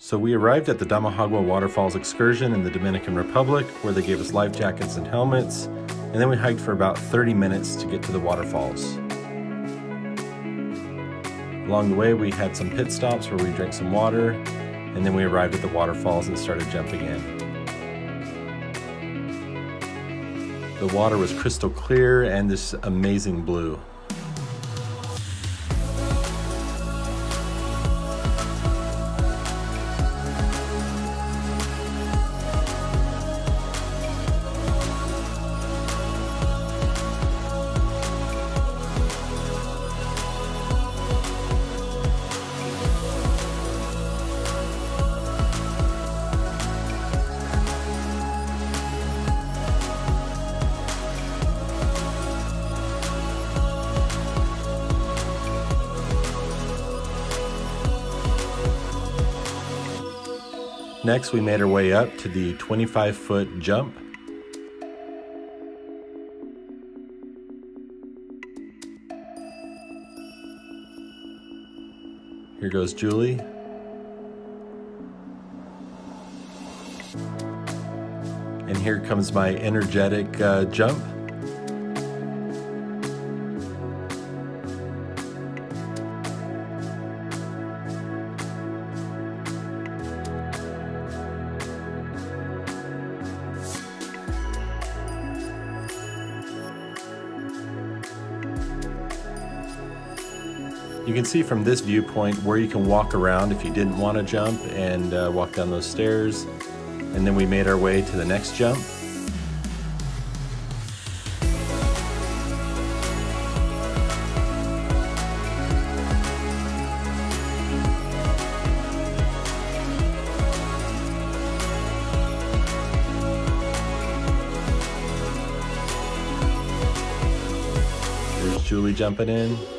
So we arrived at the Damajagua Waterfalls excursion in the Dominican Republic where they gave us life jackets and helmets, and then we hiked for about 30 minutes to get to the waterfalls. Along the way, we had some pit stops where we drank some water, and then we arrived at the waterfalls and started jumping in. The water was crystal clear and this amazing blue. Next, we made our way up to the 25 foot jump. Here goes Julie. And here comes my energetic uh, jump. You can see from this viewpoint where you can walk around if you didn't want to jump and uh, walk down those stairs. And then we made our way to the next jump. There's Julie jumping in.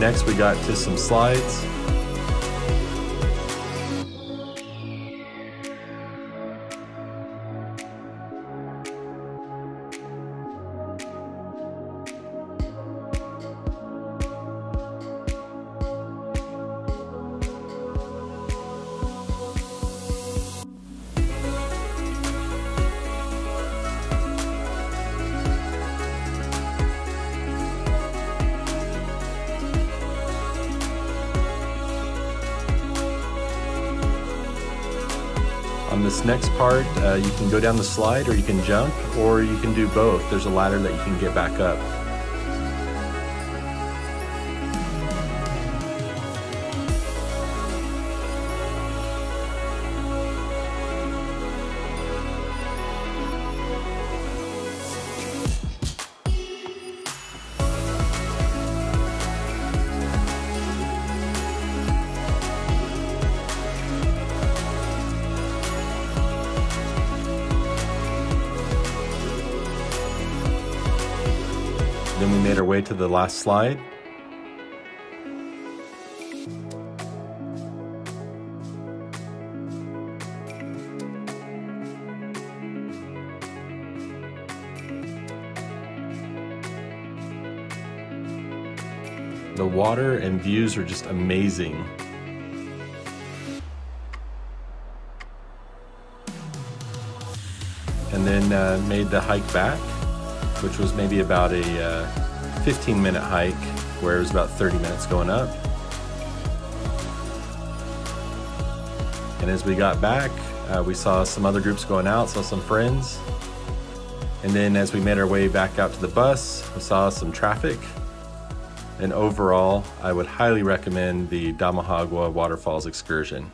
Next, we got to some slides. On this next part, uh, you can go down the slide or you can jump or you can do both. There's a ladder that you can get back up. Made our way to the last slide. The water and views are just amazing. And then uh, made the hike back which was maybe about a uh, 15 minute hike where it was about 30 minutes going up. And as we got back, uh, we saw some other groups going out, saw some friends. And then as we made our way back out to the bus, we saw some traffic. And overall, I would highly recommend the Damajagua Waterfalls excursion.